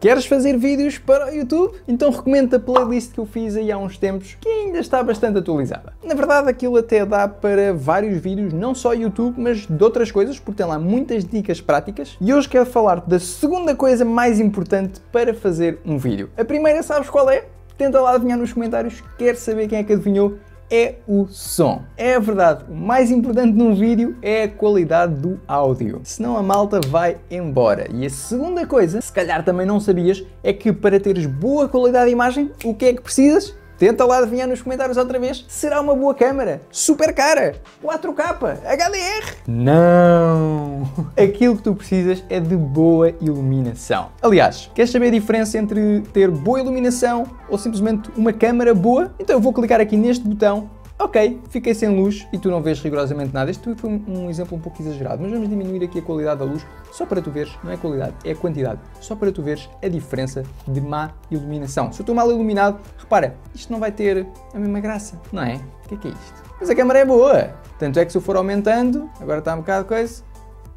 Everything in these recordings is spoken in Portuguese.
Queres fazer vídeos para o YouTube? Então recomendo a playlist que eu fiz aí há uns tempos, que ainda está bastante atualizada. Na verdade, aquilo até dá para vários vídeos, não só YouTube, mas de outras coisas, porque tem lá muitas dicas práticas. E hoje quero falar da segunda coisa mais importante para fazer um vídeo. A primeira, sabes qual é? Tenta lá adivinhar nos comentários, quero saber quem é que adivinhou é o som. É verdade, o mais importante num vídeo é a qualidade do áudio. Senão a malta vai embora. E a segunda coisa, se calhar também não sabias, é que para teres boa qualidade de imagem, o que é que precisas? Tenta lá adivinhar nos comentários outra vez. Será uma boa câmera? Super cara? 4K? HDR? Não! Aquilo que tu precisas é de boa iluminação. Aliás, queres saber a diferença entre ter boa iluminação ou simplesmente uma câmera boa? Então eu vou clicar aqui neste botão ok, fiquei sem luz e tu não vês rigorosamente nada. Este foi um exemplo um pouco exagerado, mas vamos diminuir aqui a qualidade da luz só para tu veres, não é qualidade, é quantidade, só para tu veres a diferença de má iluminação. Se eu estou mal iluminado, repara, isto não vai ter a mesma graça, não é? O que é que é isto? Mas a câmera é boa, tanto é que se eu for aumentando, agora está um bocado coisa,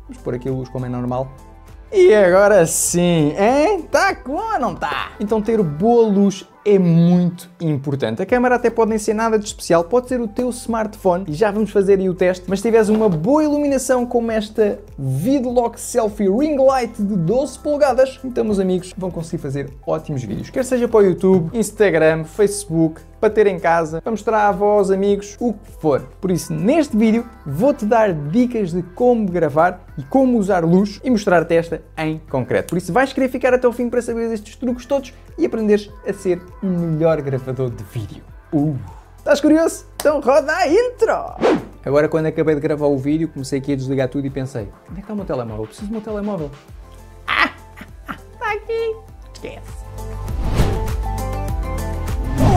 vamos pôr aqui a luz como é normal, e agora sim, hein? Tá com ou não tá? Então ter boa luz é muito importante. A câmera até pode nem ser nada de especial, pode ser o teu smartphone e já vamos fazer aí o teste, mas se tiveres uma boa iluminação como esta Vidlock Selfie Ring Light de 12 polegadas, então meus amigos vão conseguir fazer ótimos vídeos, quer seja para o YouTube, Instagram, Facebook, para ter em casa, para mostrar a avós, amigos, o que for. Por isso, neste vídeo, vou-te dar dicas de como gravar e como usar luz e mostrar-te esta em concreto. Por isso, vais querer ficar até o fim para saber estes truques todos e aprenderes a ser um melhor gravador de vídeo. Uh! Estás curioso? Então roda a intro! Agora, quando acabei de gravar o vídeo, comecei aqui a desligar tudo e pensei, onde é que está o meu telemóvel? Preciso do meu telemóvel. Ah! Está aqui! Esquece!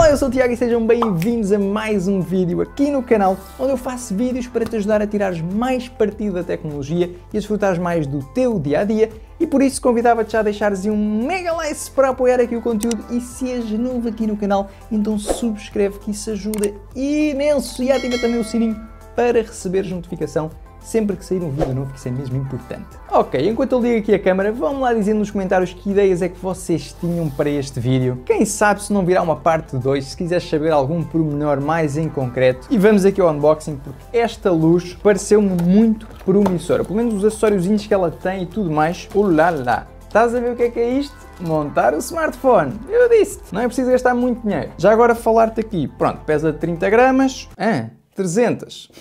Olá, eu sou o Tiago e sejam bem-vindos a mais um vídeo aqui no canal, onde eu faço vídeos para te ajudar a tirares mais partido da tecnologia e a desfrutares mais do teu dia-a-dia. E por isso convidava-te já a deixares um mega like para apoiar aqui o conteúdo. E se és novo aqui no canal, então subscreve que isso ajuda imenso. E ativa também o sininho para receberes notificação sempre que sair um vídeo novo, que isso é mesmo importante. Ok, enquanto eu ligo aqui a câmera, vão lá dizendo nos comentários que ideias é que vocês tinham para este vídeo. Quem sabe se não virá uma parte 2, se quiseres saber algum pormenor mais em concreto. E vamos aqui ao unboxing, porque esta luz pareceu-me muito promissora. Pelo menos os acessórios que ela tem e tudo mais. Ulala! Estás a ver o que é que é isto? Montar o smartphone. Eu disse, não é preciso gastar muito dinheiro. Já agora falar-te aqui, pronto, pesa 30 gramas. Ah, 300.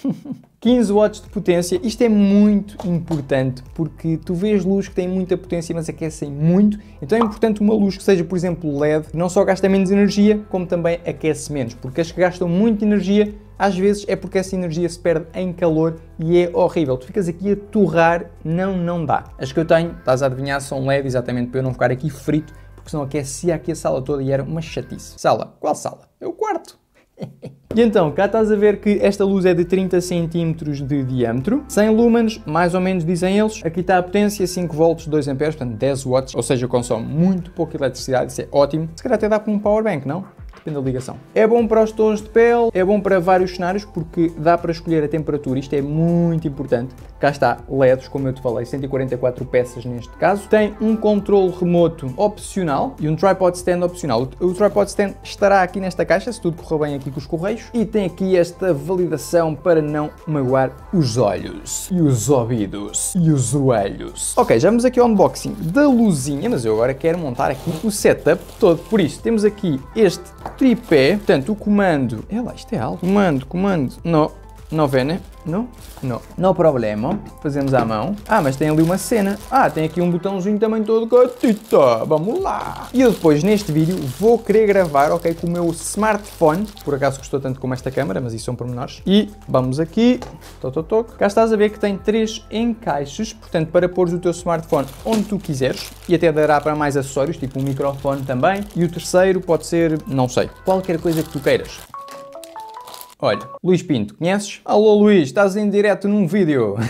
15 watts de potência, isto é muito importante porque tu vês luz que tem muita potência mas aquecem muito, então é importante uma luz que seja, por exemplo, LED, não só gasta menos energia, como também aquece menos, porque as que gastam muita energia, às vezes é porque essa energia se perde em calor e é horrível. Tu ficas aqui a torrar, não, não dá. As que eu tenho, estás a adivinhar, são LED exatamente para eu não ficar aqui frito, porque senão aquecia aqui a sala toda e era uma chatice. Sala? Qual sala? É o quarto. E então, cá estás a ver que esta luz é de 30 cm de diâmetro, 100 lumens, mais ou menos dizem eles. Aqui está a potência, 5 volts, 2 amperes, portanto 10 watts, ou seja, consome muito pouca eletricidade, isso é ótimo. Se calhar até dá para um power bank, não? depende da ligação. É bom para os tons de pele, é bom para vários cenários porque dá para escolher a temperatura, isto é muito importante. Cá está, LEDs, como eu te falei, 144 peças neste caso. Tem um controle remoto opcional e um tripod stand opcional. O tripod stand estará aqui nesta caixa, se tudo correr bem aqui com os correios. E tem aqui esta validação para não magoar os olhos, e os ouvidos, e os joelhos. Ok, já vamos aqui ao unboxing da luzinha, mas eu agora quero montar aqui o setup todo. Por isso, temos aqui este tripé, portanto o comando, é lá, isto é alto, comando, comando, não, não vê, né? Não? Não. Não problema. Fazemos à mão. Ah, mas tem ali uma cena. Ah, tem aqui um botãozinho também todo gatita. Vamos lá. E eu depois, neste vídeo, vou querer gravar, ok, com o meu smartphone. Por acaso custou tanto como esta câmera, mas isso são pormenores. E vamos aqui. Toc, toc, toc. Cá estás a ver que tem três encaixes. Portanto, para pôres o teu smartphone onde tu quiseres. E até dará para mais acessórios, tipo um microfone também. E o terceiro pode ser, não sei, qualquer coisa que tu queiras. Olha, Luís Pinto, conheces? Alô Luís, estás em direto num vídeo.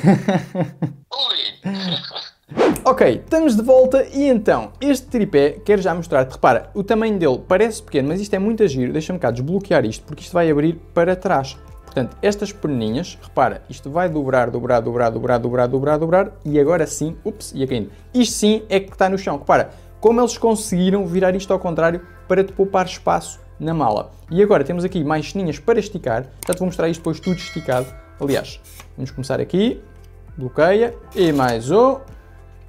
ok, estamos de volta e então, este tripé, quero já mostrar-te, repara, o tamanho dele parece pequeno, mas isto é muito giro, deixa-me cá desbloquear isto, porque isto vai abrir para trás. Portanto, estas perninhas, repara, isto vai dobrar, dobrar, dobrar, dobrar, dobrar, dobrar, dobrar, e agora sim, ups, ia caindo. Isto sim é que está no chão, repara, como eles conseguiram virar isto ao contrário para te poupar espaço na mala. E agora temos aqui mais ceninhas para esticar, já te vou mostrar isto depois tudo esticado. Aliás, vamos começar aqui, bloqueia, e mais um,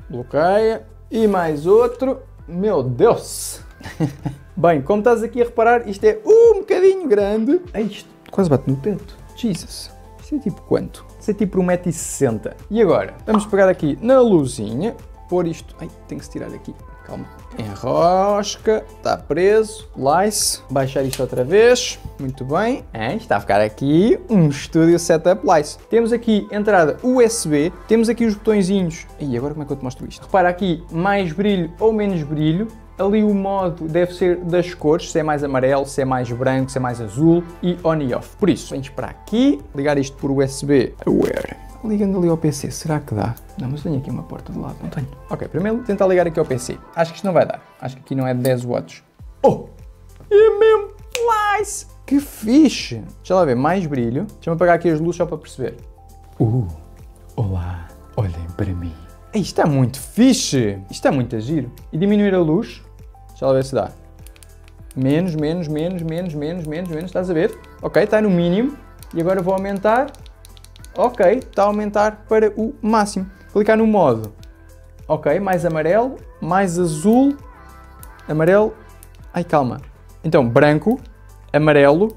bloqueia, e mais outro, meu Deus! Bem, como estás aqui a reparar, isto é um bocadinho grande. É isto, quase bate no teto. Jesus. Isto é tipo quanto? Isto é tipo 1,60m. E agora, vamos pegar aqui na luzinha, pôr isto... Ai, tem que se tirar aqui. Calma. Enrosca, está preso, lice, baixar isto outra vez, muito bem. É, está a ficar aqui um estúdio setup lice. Temos aqui entrada USB, temos aqui os botõezinhos. E agora como é que eu te mostro isto? Repara aqui, mais brilho ou menos brilho, Ali o modo deve ser das cores, se é mais amarelo, se é mais branco, se é mais azul e on e off. Por isso, vens para aqui, ligar isto por USB Aware. Ligando ali ao PC, será que dá? Não, mas tenho aqui uma porta de lado, não tenho. Ok, primeiro tentar ligar aqui ao PC. Acho que isto não vai dar. Acho que aqui não é 10 watts. Oh! É mesmo! Nice! Que fixe! Deixa lá ver, mais brilho. Deixa-me apagar aqui as luzes só para perceber. Uh! Olá! Olhem para mim. Isto está muito fixe! Isto está muito a giro. E diminuir a luz. Deixa lá ver se dá. Menos, menos, menos, menos, menos, menos, menos. Estás a ver? Ok, está no mínimo. E agora vou aumentar. Ok, está a aumentar para o máximo. Clicar no modo. Ok, mais amarelo, mais azul, amarelo. Ai, calma. Então, branco, amarelo,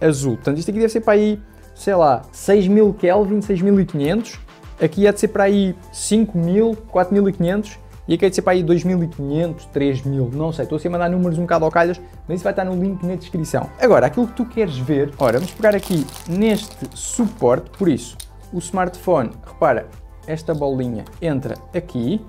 azul. Portanto, isto aqui deve ser para aí, sei lá, 6000 Kelvin, 6500 Aqui há de ser para aí 5.000, 4.500 e há de ser para aí 2.500, 3.000, não sei. Estou assim a mandar números um bocado ao calhas, mas isso vai estar no link na descrição. Agora, aquilo que tu queres ver, ora, vamos pegar aqui neste suporte, por isso, o smartphone, repara, esta bolinha entra aqui,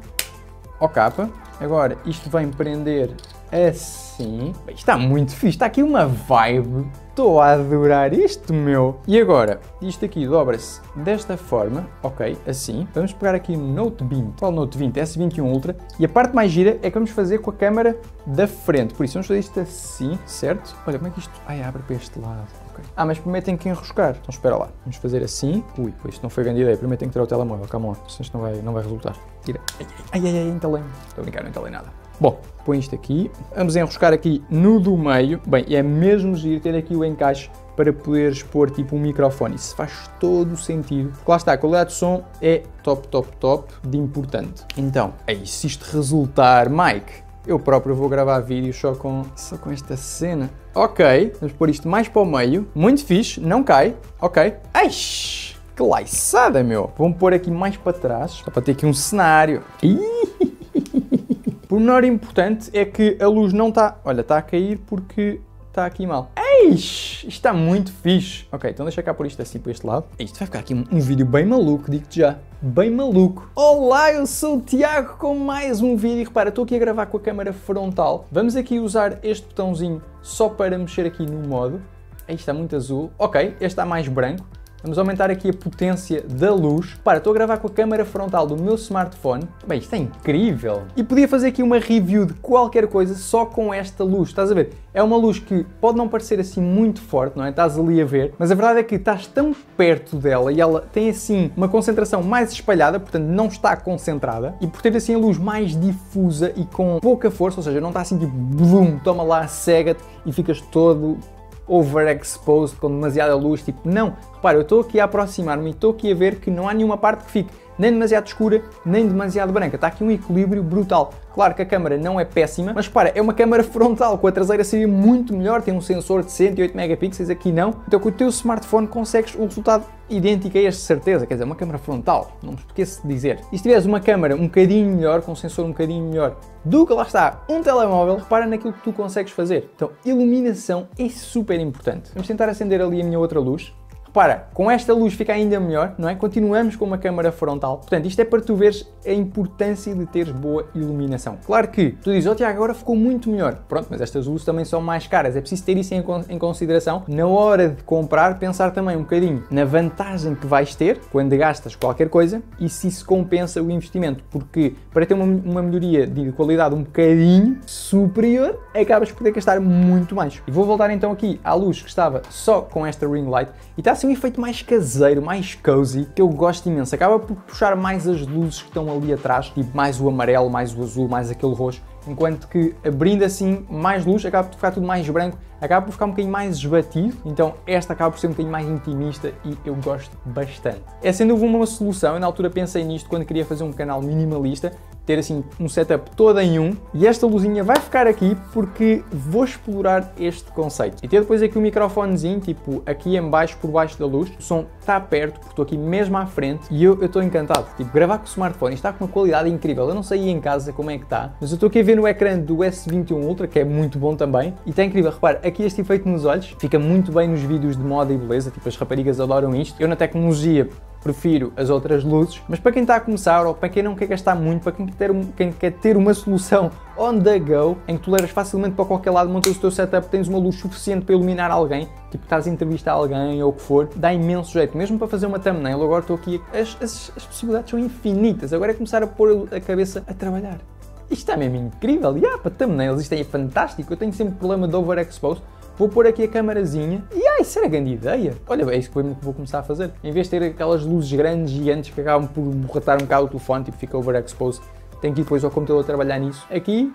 ao capa, agora isto vem prender assim, está muito fixe, está aqui uma vibe Estou a adorar isto, meu! E agora, isto aqui dobra-se desta forma, ok, assim. Vamos pegar aqui no Note 20, qual Note 20? S21 Ultra. E a parte mais gira é que vamos fazer com a câmera da frente. Por isso, vamos fazer isto assim, certo? Olha, como é que isto... Ai, abre para este lado. Ah, mas primeiro tem que enroscar. Então espera lá. Vamos fazer assim. Ui, isto não foi grande ideia. Primeiro tem que tirar o telemóvel. Calma lá, senão isto não vai, não vai resultar. Tira. Ai, ai, ai, ai entalei. Estou a brincar, não entalei nada. Bom, põe isto aqui. Vamos enroscar aqui no do meio. Bem, é mesmo giro ter aqui o encaixe para poderes pôr tipo um microfone. Isso faz todo o sentido. Porque lá está, a qualidade de som é top, top, top de importante. Então, é isso. Se isto resultar, Mike, eu próprio vou gravar vídeos só com, só com esta cena. Ok, vamos pôr isto mais para o meio. Muito fixe, não cai. Ok. Eish, que laiçada, meu. Vamos pôr aqui mais para trás, só para ter aqui um cenário. Ih! Pormenor importante é que a luz não está... Olha, está a cair porque está aqui mal. Eish, isto está muito fixe. Ok, então deixa cá por isto assim para este lado. Isto vai ficar aqui um, um vídeo bem maluco, digo-te já. Bem maluco. Olá, eu sou o Tiago com mais um vídeo. Repara, estou aqui a gravar com a câmera frontal. Vamos aqui usar este botãozinho só para mexer aqui no modo. Aí está muito azul. Ok, este está mais branco. Vamos aumentar aqui a potência da luz. Para, estou a gravar com a câmera frontal do meu smartphone. Bem, isto é incrível. E podia fazer aqui uma review de qualquer coisa só com esta luz. Estás a ver? É uma luz que pode não parecer assim muito forte, não é? Estás ali a ver, mas a verdade é que estás tão perto dela e ela tem assim uma concentração mais espalhada, portanto não está concentrada, e por ter assim a luz mais difusa e com pouca força, ou seja, não está assim tipo, blum, toma lá, cega-te e ficas todo overexposed, com demasiada luz, tipo, não, repara, eu estou aqui a aproximar-me e estou aqui a ver que não há nenhuma parte que fique nem demasiado escura, nem demasiado branca. Está aqui um equilíbrio brutal. Claro que a câmera não é péssima, mas para, é uma câmera frontal, com a traseira seria muito melhor, tem um sensor de 108 megapixels, aqui não. Então com o teu smartphone consegues um resultado idêntico a este, certeza, quer dizer, uma câmera frontal, não me esqueço de dizer. E se tiveres uma câmera um bocadinho melhor, com um sensor um bocadinho melhor do que lá está um telemóvel, repara naquilo que tu consegues fazer. Então, iluminação é super importante. Vamos tentar acender ali a minha outra luz. Repara, com esta luz fica ainda melhor, não é? Continuamos com uma câmara frontal. Portanto, isto é para tu veres a importância de teres boa iluminação. Claro que tu dizes, oh Tiago, agora ficou muito melhor. Pronto, mas estas luzes também são mais caras. É preciso ter isso em, em consideração na hora de comprar, pensar também um bocadinho na vantagem que vais ter quando gastas qualquer coisa e se isso compensa o investimento. Porque para ter uma, uma melhoria de qualidade um bocadinho superior, acabas por ter que gastar muito mais. E vou voltar então aqui à luz que estava só com esta ring light e está assim um efeito mais caseiro, mais cozy, que eu gosto imenso. Acaba por puxar mais as luzes que estão ali atrás, tipo mais o amarelo, mais o azul, mais aquele roxo enquanto que abrindo assim mais luz acaba por ficar tudo mais branco, acaba por ficar um bocadinho mais esbatido, então esta acaba por ser um bocadinho mais intimista e eu gosto bastante. É dúvida uma solução, eu na altura pensei nisto quando queria fazer um canal minimalista, ter assim um setup todo em um e esta luzinha vai ficar aqui porque vou explorar este conceito. E ter depois aqui o um microfonezinho, tipo aqui em baixo, por baixo da luz, o som está perto, porque estou aqui mesmo à frente e eu estou encantado. Tipo, gravar com o smartphone está com uma qualidade incrível. Eu não sei em casa como é que está, mas eu estou aqui a ver no ecrã do S21 Ultra, que é muito bom também, e está incrível. Repare, aqui este efeito nos olhos fica muito bem nos vídeos de moda e beleza, tipo as raparigas adoram isto. Eu na tecnologia prefiro as outras luzes, mas para quem está a começar ou para quem não quer gastar muito, para quem quer ter, quem quer ter uma solução on the go, em que tu levas facilmente para qualquer lado, montas o teu setup, tens uma luz suficiente para iluminar alguém, tipo estás a entrevistar alguém ou o que for, dá imenso jeito, mesmo para fazer uma thumbnail, agora estou aqui, as, as, as possibilidades são infinitas, agora é começar a pôr a cabeça a trabalhar. Isto é mesmo incrível, e ah, para thumbnails isto é fantástico, eu tenho sempre problema de overexpose, Vou pôr aqui a câmarazinha e ai, era grande ideia. Olha, é isso que vou começar a fazer. Em vez de ter aquelas luzes grandes, gigantes, que acabam por borratar um bocado o telefone, tipo fica overexposed, tenho que ir depois ao computador trabalhar nisso. Aqui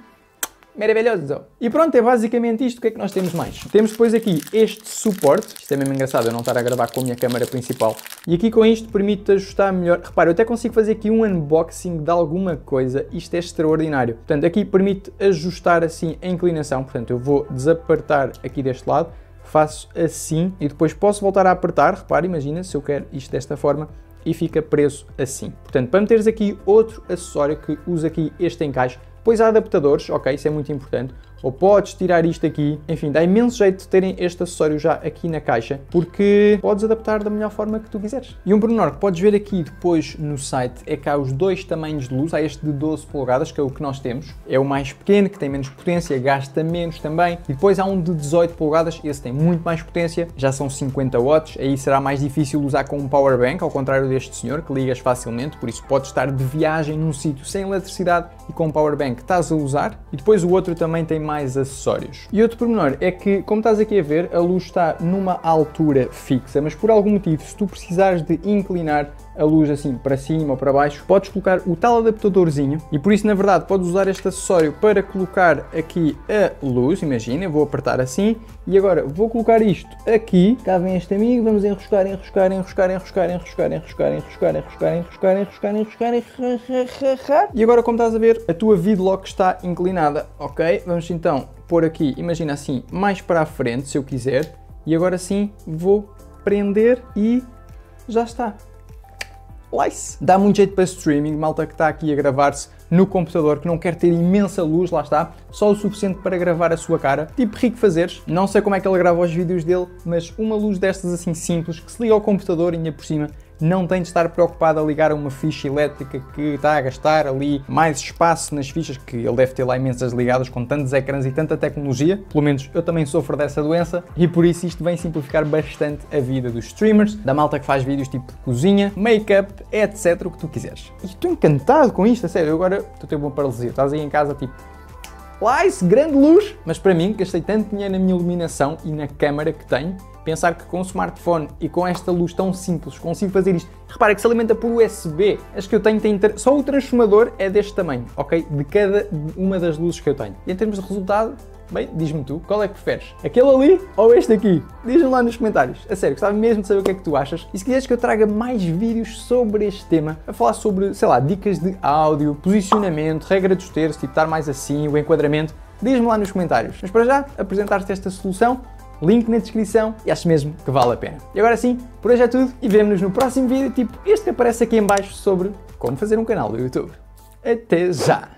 maravilhoso. E pronto, é basicamente isto. O que é que nós temos mais? Temos depois aqui este suporte. Isto é mesmo engraçado, eu não estar a gravar com a minha câmera principal. E aqui com isto permite ajustar melhor. Repara, eu até consigo fazer aqui um unboxing de alguma coisa. Isto é extraordinário. Portanto, aqui permite ajustar assim a inclinação. Portanto, eu vou desapertar aqui deste lado. Faço assim e depois posso voltar a apertar. Repare, imagina se eu quero isto desta forma e fica preso assim. Portanto, para meteres aqui outro acessório que usa aqui este encaixe, Pois há adaptadores, ok, isso é muito importante ou podes tirar isto aqui. Enfim, dá imenso jeito de terem este acessório já aqui na caixa, porque podes adaptar da melhor forma que tu quiseres. E um pormenor que podes ver aqui depois no site é que há os dois tamanhos de luz. Há este de 12 polegadas, que é o que nós temos. É o mais pequeno, que tem menos potência, gasta menos também. E depois há um de 18 polegadas, esse tem muito mais potência, já são 50 watts. Aí será mais difícil usar com um power bank, ao contrário deste senhor, que ligas facilmente. Por isso podes estar de viagem num sítio sem eletricidade e com um power bank estás a usar. E depois o outro também tem mais mais acessórios. E outro pormenor é que, como estás aqui a ver, a luz está numa altura fixa, mas por algum motivo, se tu precisares de inclinar a luz assim para cima ou para baixo, podes colocar o tal adaptadorzinho e por isso na verdade podes usar este acessório para colocar aqui a luz, imagina, vou apertar assim e agora vou colocar isto aqui, cá vem este amigo, vamos enroscar, enroscar, enroscar, enroscar, enroscar, enroscar, enroscar, enroscar, enroscar, enroscar, enroscar, enroscar e agora como estás a ver, a tua vidlock está inclinada, ok? Vamos então pôr aqui, imagina assim, mais para a frente se eu quiser e agora sim vou prender e já está. Lice. Dá muito jeito para streaming, malta que está aqui a gravar-se no computador, que não quer ter imensa luz, lá está, só o suficiente para gravar a sua cara. Tipo Rico Fazeres, não sei como é que ele grava os vídeos dele, mas uma luz destas assim simples, que se liga ao computador e ainda por cima não tem de estar preocupado a ligar uma ficha elétrica que está a gastar ali mais espaço nas fichas, que ele deve ter lá imensas ligadas com tantos ecrãs e tanta tecnologia. Pelo menos eu também sofro dessa doença e por isso isto vem simplificar bastante a vida dos streamers, da malta que faz vídeos tipo cozinha, make-up, etc. o que tu quiseres. E estou encantado com isto, a sério. Agora estou a ter uma paralisia. Estás aí em casa tipo Lice, grande luz! Mas para mim, gastei tanto dinheiro na minha iluminação e na câmera que tenho, pensar que com o smartphone e com esta luz tão simples consigo fazer isto. Repara que se alimenta por USB. As que eu tenho só o transformador é deste tamanho, ok? De cada uma das luzes que eu tenho. E em termos de resultado, Bem, diz-me tu, qual é que preferes? Aquele ali ou este aqui? Diz-me lá nos comentários. A sério, gostava mesmo de saber o que é que tu achas. E se quiseres que eu traga mais vídeos sobre este tema, a falar sobre, sei lá, dicas de áudio, posicionamento, regra dos terços, tipo estar mais assim, o enquadramento, diz-me lá nos comentários. Mas para já, apresentar-te esta solução link na descrição e acho mesmo que vale a pena. E agora sim, por hoje é tudo e vemo-nos no próximo vídeo, tipo este que aparece aqui em baixo sobre como fazer um canal do YouTube. Até já!